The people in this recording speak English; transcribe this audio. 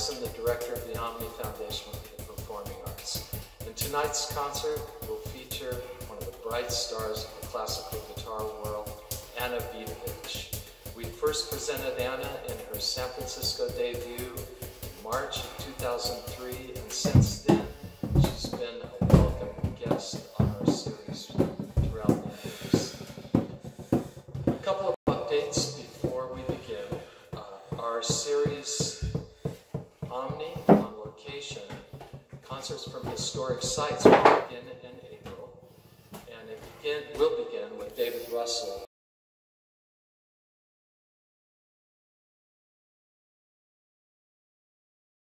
Patterson, the director of the Omni Foundation for the Performing Arts. And tonight's concert will feature one of the bright stars of the classical guitar world, Ana Vidović. We first presented Ana in her San Francisco debut in March of 2003, and since then she's been a welcome guest on our series throughout the years. A couple of updates before we begin. Uh, our series Omni on location, concerts from historic sites will begin in April, and it begin, will begin with David Russell